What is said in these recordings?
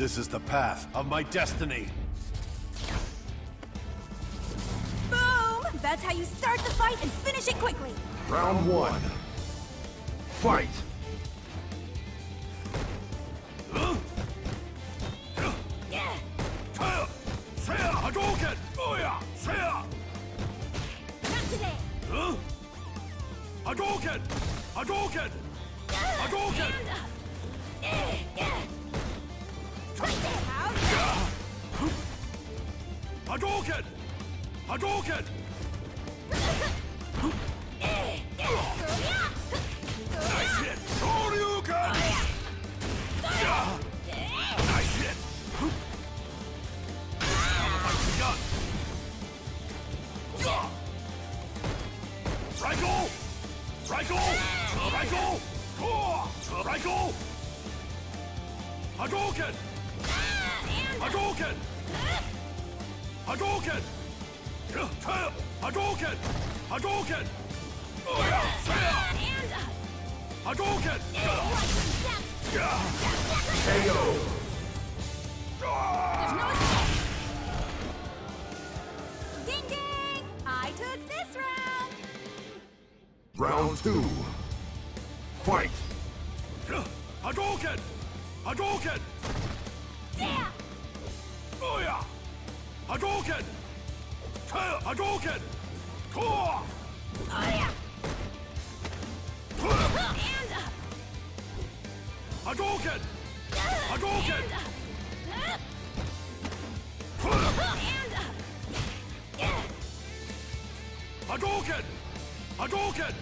This is the path of my destiny. Boom! That's how you start the fight and finish it quickly. Round one. Fight! Hadouken! Booyah! Saya! Not today. Hadouken! Hadouken! Hadouken! Hadouken! Nice hit! Shoryuken! Nice hit! Now the fight's! Hadouken! Hadouken! Hadouken! Hadouken! Oh, Hadouken! Hadouken! KO! Ding ding! I took this round. Round two. Fight! Hadouken! Hadouken! Yeah! Oh, Booyah! Hadouken! Hadouken! Core! Oh yeah! Hadouken! Hadouken! Hadouken! Hadouken!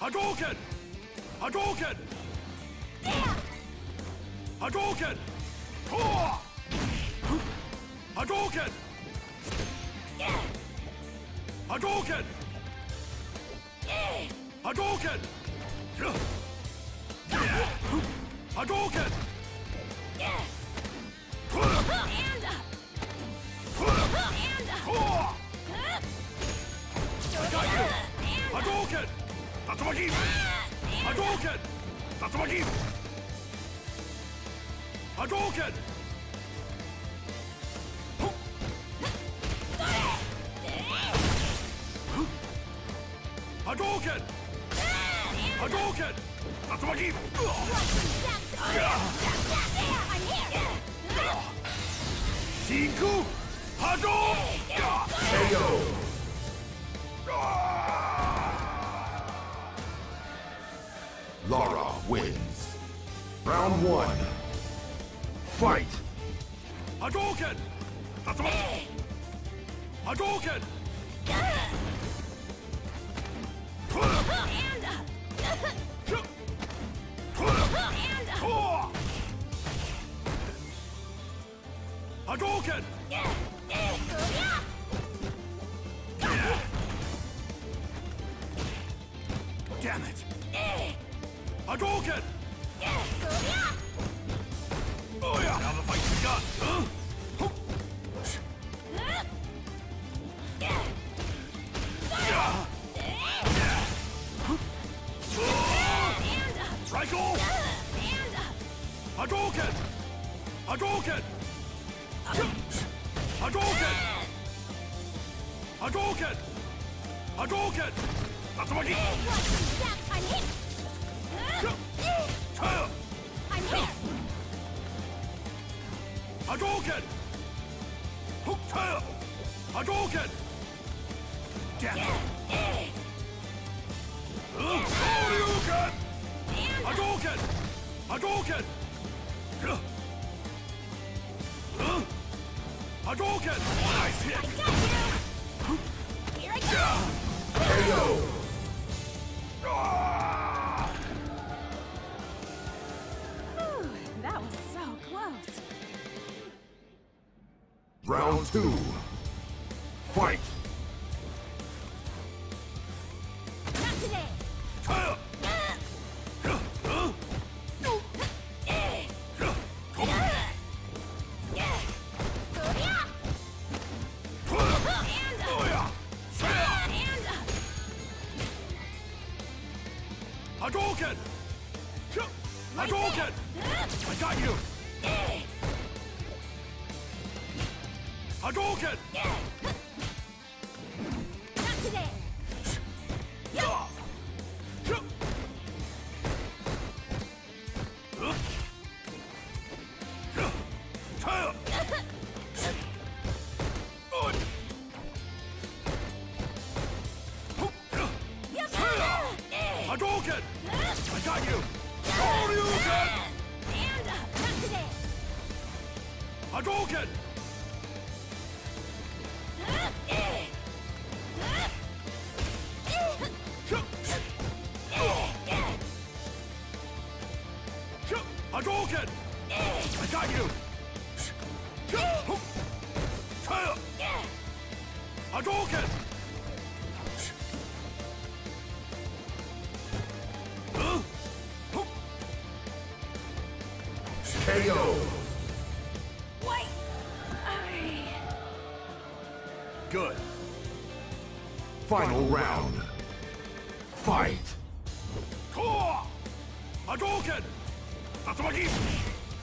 Hadouken! Hadouken! Hadouken! Core! Hadouken! Hadouken! Hadouken! Hadouken! Hadouken! Tatsumaki! Hadouken! Tatsumaki! Hadouken! Hadouken! Hadouken! Tatsumaki! Shinku! Hadouken! KO! Laura wins. Round one. Fight! Hadouken! Tatsumaki! Hadouken! Hadouken! Damn it! Hadouken! Oh yeah! Now the fight's begun! Huh? Hadouken! Hadouken! Hadouken! Hadouken! Hadouken! Nice hit! Got you! Here I go! Ah! Whew, that was so close. Round two. Fight! Hadouken! Hadouken! I got you! Hadouken! Hadouken! I got you! Hadouken! And uh, not today. Hadouken! Hadouken! I got you! Hadouken! KO. Wait. I... Good. Final round. Fight. Core! Hadouken! Tatsumaki!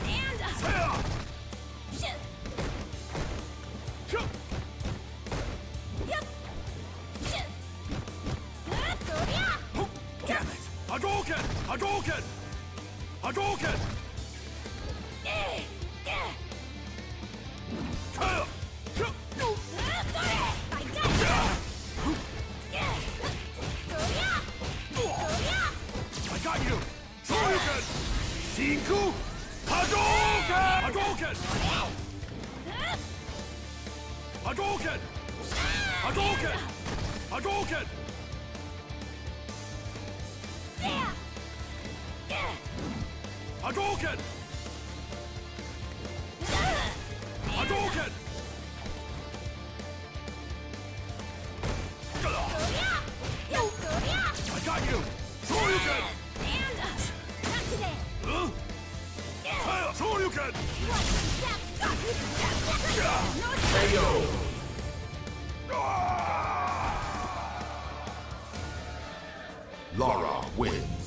And... Uh, Tail! shit. Huh. Yep. Shit. So yeah. Damn it! Hadouken! Hadouken! Hadouken! Cinco Hadouken! Hadouken! Hadouken! Hadouken! Hadouken! Hadouken! Hadouken! Hadouken! I got you! Shoryuken! And... Uh, not today. Huh? Yeah. Shoryuken! KO. Laura wins.